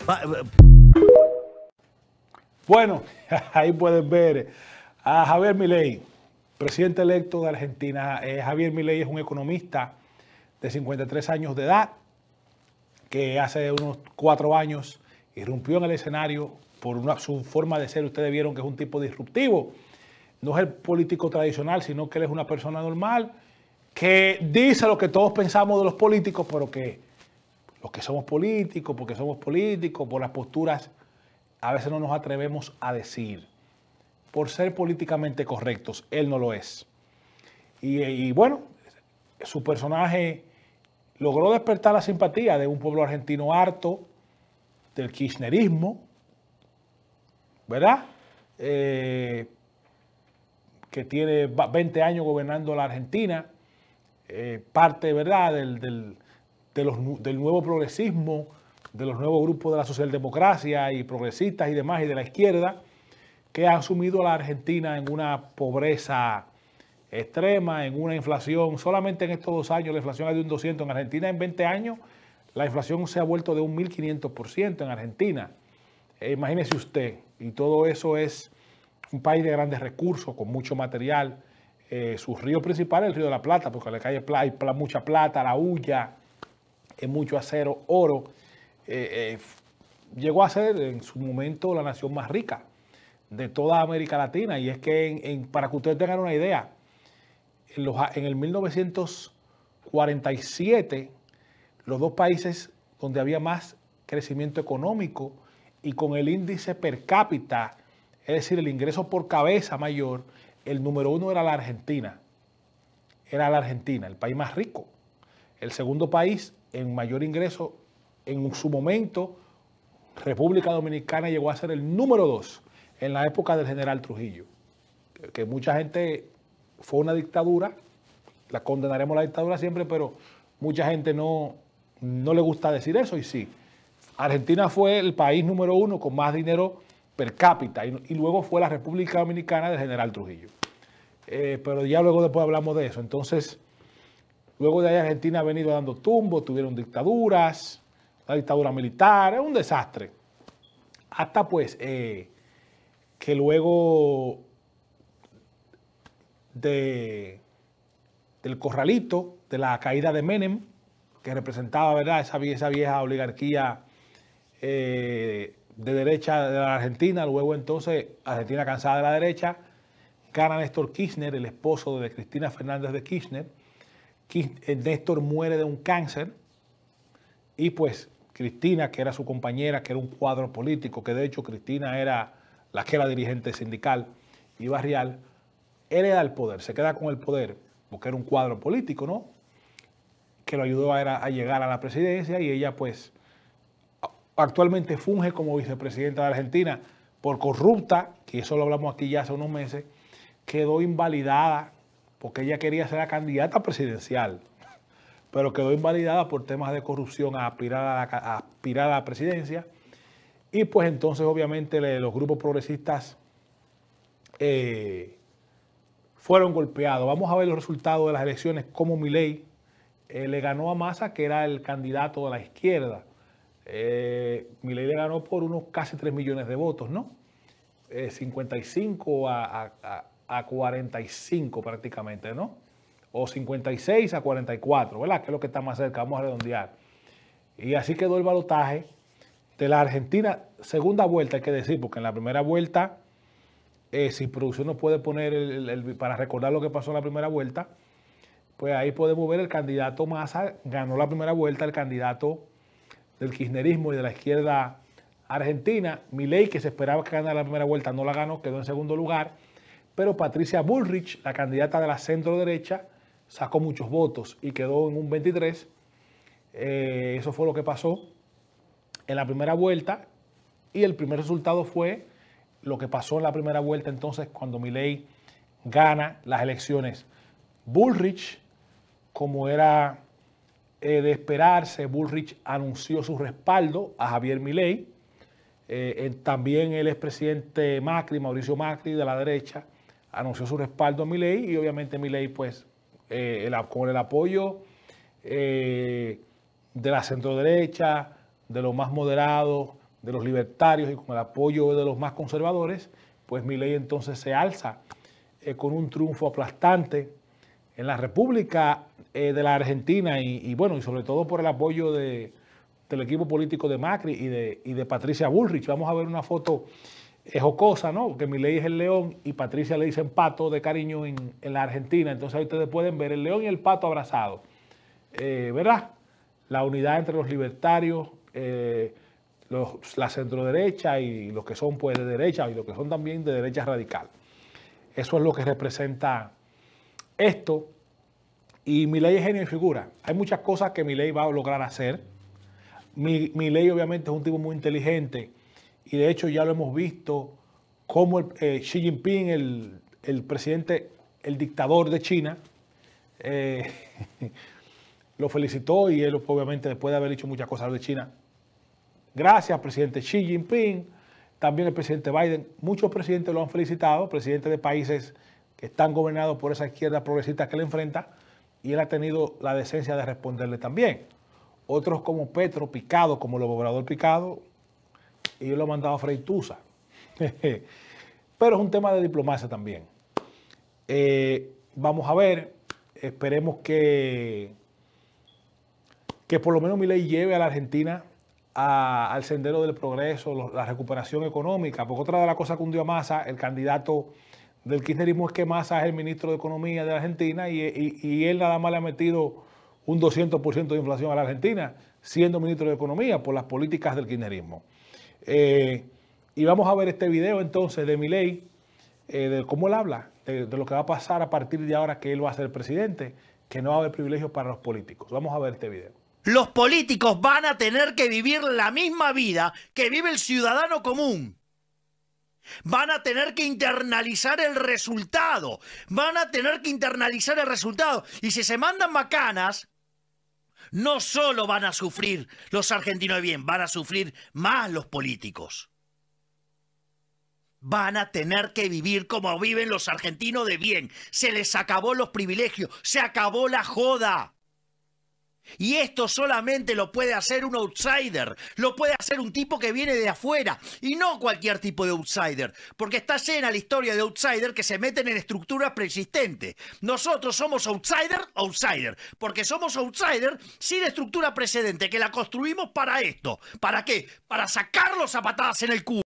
Va- Bueno, <laughs> ahí pueden ver a Javier Milei, presidente electo de Argentina. Javier Milei es un economista de 53 años de edad que hace unos cuatro años irrumpió en el escenario por una- su forma de ser. Ustedes vieron que es un tipo disruptivo. No es el político tradicional, sino que él es una persona normal que dice lo que todos pensamos de los políticos, pero que los que somos políticos, porque somos políticos, por las posturas, a veces no nos atrevemos a decir. Por ser políticamente correctos, él no lo es. Y, bueno, su personaje logró despertar la simpatía de un pueblo argentino harto del kirchnerismo, ¿verdad? Eh, que tiene va- 20 años gobernando la Argentina, eh, parte, ¿verdad?, del, del nuevo progresismo, de los nuevos grupos de la socialdemocracia y progresistas y demás, y de la izquierda, que han sumido a la Argentina en una pobreza extrema, en una inflación. Solamente en estos dos años la inflación es de un 200. En Argentina en 20 años la inflación se ha vuelto de un 1.500% en Argentina. Eh, imagínese usted, y todo eso es un país de grandes recursos, con mucho material. Eh, su río principal es el río de la Plata, porque le cae pla- hay mucha plata, la hulla, es mucho acero, oro. Eh, eh, llegó a ser en su momento la nación más rica de toda América Latina. Y es que, para que ustedes tengan una idea, en, los en el 1947, los dos países donde había más crecimiento económico y con el índice per cápita, es decir, el ingreso por cabeza mayor, el número uno era la Argentina. Era la Argentina, el país más rico. El segundo país en mayor ingreso, en su momento, República Dominicana llegó a ser el número dos en la época del general Trujillo, que, mucha gente fue una dictadura, la condenaremos la dictadura siempre, pero mucha gente no, no le gusta decir eso y sí. Argentina fue el país número uno con más dinero per cápita y, y luego fue la República Dominicana del general Trujillo. Eh, pero ya luego después hablamos de eso. Entonces, luego de ahí Argentina ha venido dando tumbos, tuvieron dictaduras, la dictadura militar, es un desastre. Hasta pues eh, que luego de, del corralito, de la caída de Menem, que representaba ¿verdad? Esa, vieja oligarquía eh, de derecha de la Argentina, luego entonces Argentina cansada de la derecha, gana Néstor Kirchner, el esposo de Cristina Fernández de Kirchner. Eh, Néstor muere de un cáncer y pues Cristina, que era su compañera, que era un cuadro político, que de hecho Cristina era la que era dirigente sindical y barrial, hereda el poder, se queda con el poder, porque era un cuadro político, ¿no? Que lo ayudó a, a llegar a la presidencia y ella pues actualmente funge como vicepresidenta de Argentina por corrupta, que eso lo hablamos aquí ya hace unos meses, quedó invalidada porque ella quería ser la candidata presidencial, pero quedó invalidada por temas de corrupción a aspirar a la, aspirar a la presidencia. Y pues entonces obviamente los grupos progresistas eh, fueron golpeados. Vamos a ver los resultados de las elecciones, como Milei eh, le ganó a Massa, que era el candidato de la izquierda. Eh, Milei le ganó por unos casi 3 millones de votos, ¿no? 55 a, a a 45 prácticamente, ¿no? O 56 a 44, ¿verdad? Que es lo que está más cerca, vamos a redondear. Y así quedó el balotaje de la Argentina, segunda vuelta, hay que decir, porque en la primera vuelta, eh, si producción no puede poner, para recordar lo que pasó en la primera vuelta, pues ahí podemos ver el candidato Massa, ganó la primera vuelta, el candidato del kirchnerismo y de la izquierda argentina, Milei, que se esperaba que ganara la primera vuelta, no la ganó, quedó en segundo lugar, pero Patricia Bullrich, la candidata de la centro derecha, sacó muchos votos y quedó en un 23. Eh, eso fue lo que pasó en la primera vuelta y el primer resultado fue lo que pasó en la primera vuelta entonces cuando Milei gana las elecciones. Bullrich, como era eh, de esperarse, Bullrich anunció su respaldo a Javier Milei. Eh, también el expresidente Macri, Mauricio Macri, de la derecha, anunció su respaldo a Milei y obviamente Milei pues eh, con el apoyo de la centroderecha, de los más moderados, de los libertarios y con el apoyo de los más conservadores, pues Milei entonces se alza eh, con un triunfo aplastante en la República de la Argentina y, bueno, y sobre todo por el apoyo de, del equipo político de Macri y de, y de Patricia Bullrich. Vamos a ver una foto es jocosa, ¿no? Que mi ley es el león y Patricia le dicen pato de cariño en, la Argentina. Entonces ahí ustedes pueden ver el león y el pato abrazados. Eh, ¿Verdad? La unidad entre los libertarios, eh, los, la centroderecha y los que son pues de derecha y los que son también de derecha radical. Eso es lo que representa esto. Y mi ley es genio y figura. Hay muchas cosas que mi ley va a lograr hacer. Mi, mi ley obviamente es un tipo muy inteligente y de hecho ya lo hemos visto como eh, Xi Jinping, el, presidente, el dictador de China, eh, <laughs> lo felicitó y él obviamente después de haber dicho muchas cosas de China. Gracias, presidente Xi Jinping, también el presidente Biden, muchos presidentes lo han felicitado, presidentes de países que están gobernados por esa izquierda progresista que le enfrenta, y él ha tenido la decencia de responderle también. Otros como Petro, Picado, como el gobernador Picado, y yo lo he mandado a Freitusa. <laughs> Pero es un tema de diplomacia también. Eh, vamos a ver, esperemos que, que por lo menos mi ley lleve a la Argentina al sendero del progreso, la recuperación económica, porque otra de las cosas que hundió a Massa, el candidato del kirchnerismo, es que Massa es el ministro de Economía de la Argentina y, él nada más le ha metido un 200% de inflación a la Argentina, siendo ministro de Economía por las políticas del kirchnerismo. Eh, y vamos a ver este video entonces de Milei, eh, de cómo él habla, de, lo que va a pasar a partir de ahora que él va a ser presidente, que no va a haber privilegios para los políticos. Vamos a ver este video. Los políticos van a tener que vivir la misma vida que vive el ciudadano común. Van a tener que internalizar el resultado. Van a tener que internalizar el resultado. Y si se mandan macanas, no solo van a sufrir los argentinos de bien, van a sufrir más los políticos. Van a tener que vivir como viven los argentinos de bien. Se les acabó los privilegios, se acabó la joda. Y esto solamente lo puede hacer un outsider, lo puede hacer un tipo que viene de afuera y no cualquier tipo de outsider, porque está llena la historia de outsider que se meten en estructuras preexistentes. Nosotros somos outsider, outsider, porque somos outsider sin estructura precedente, que la construimos para esto. ¿Para qué? Para sacarlos a patadas en el cubo.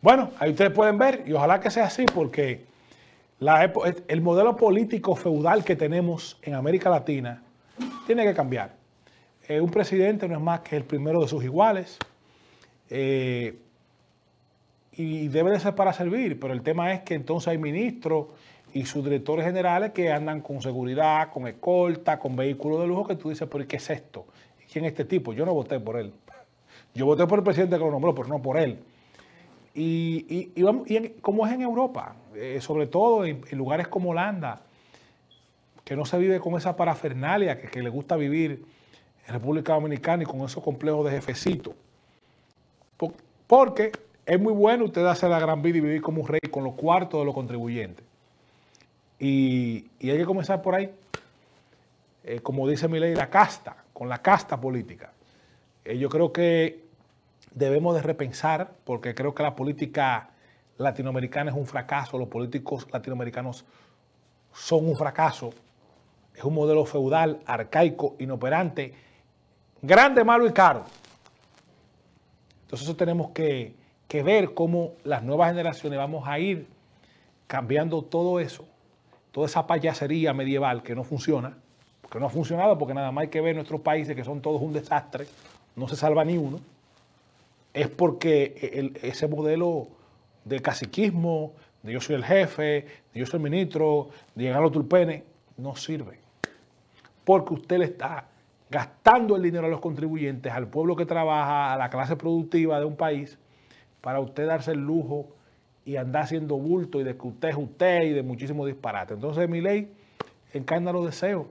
Bueno, ahí ustedes pueden ver, y ojalá que sea así, porque el modelo político feudal que tenemos en América Latina tiene que cambiar. Eh, un presidente no es más que el primero de sus iguales eh, y debe de ser para servir, pero el tema es que entonces hay ministros y sus directores generales que andan con seguridad, con escolta, con vehículos de lujo, que tú dices, pero ¿qué es esto? ¿Quién es este tipo? Yo no voté por él. Yo voté por el presidente que lo nombró, pero no por él. Y, y, como es en Europa, eh, sobre todo en lugares como Holanda, que no se vive con esa parafernalia que, le gusta vivir en República Dominicana y con esos complejos de jefecito. porque es muy bueno usted hacer la gran vida y vivir como un rey con los cuartos de los contribuyentes. Y, hay que comenzar por ahí. Eh, como dice mi ley, la casta, con la casta política. Eh, yo creo que debemos de repensar, porque creo que la política latinoamericana es un fracaso, los políticos latinoamericanos son un fracaso es un modelo feudal, arcaico, inoperante, grande, malo y caro. Entonces eso tenemos que, ver cómo las nuevas generaciones vamos a ir cambiando todo eso, toda esa payasería medieval que no funciona, que no ha funcionado porque nada más hay que ver nuestros países que son todos un desastre, no se salva ni uno, es porque ese modelo de caciquismo, de yo soy el jefe, de yo soy el ministro, de llegar los tulpenes, no sirve porque usted le está gastando el dinero a los contribuyentes, al pueblo que trabaja, a la clase productiva de un país, para usted darse el lujo y andar haciendo bulto y de que usted es usted y de muchísimos disparates. Entonces mi ley encarna los deseos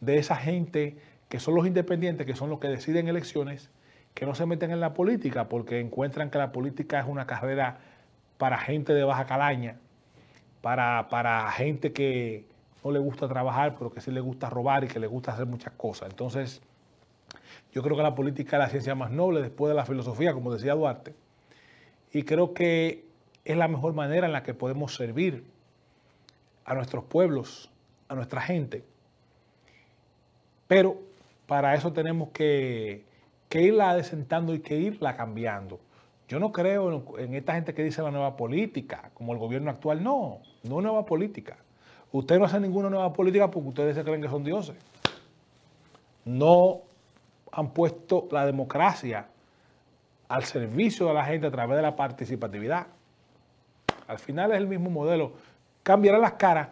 de esa gente que son los independientes, que son los que deciden elecciones, que no se meten en la política porque encuentran que la política es una carrera para gente de baja calaña, para, para gente que, no le gusta trabajar, pero que sí le gusta robar y que le gusta hacer muchas cosas. Entonces, yo creo que la política es la ciencia más noble después de la filosofía, como decía Duarte, y creo que es la mejor manera en la que podemos servir a nuestros pueblos, a nuestra gente. Pero para eso tenemos que, irla adesentando y que irla cambiando. Yo no creo en, en, esta gente que dice la nueva política, como el gobierno actual. No, no nueva política. Ustedes no hacen ninguna nueva política porque ustedes se creen que son dioses. No han puesto la democracia al servicio de la gente a través de la participatividad. Al final es el mismo modelo. Cambiarán las caras,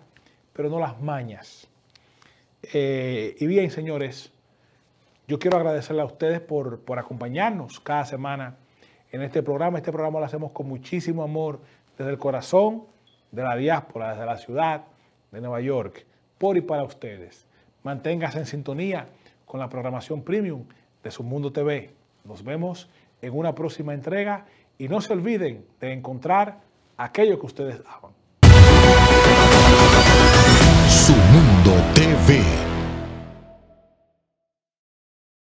pero no las mañas. Eh, y bien, señores, yo quiero agradecerle a ustedes por, por acompañarnos cada semana en este programa. Este programa lo hacemos con muchísimo amor desde el corazón de la diáspora, desde la ciudad, de Nueva York, por y para ustedes. Manténgase en sintonía con la programación premium de Su Mundo TV. Nos vemos en una próxima entrega y no se olviden de encontrar aquello que ustedes aman. Su Mundo TV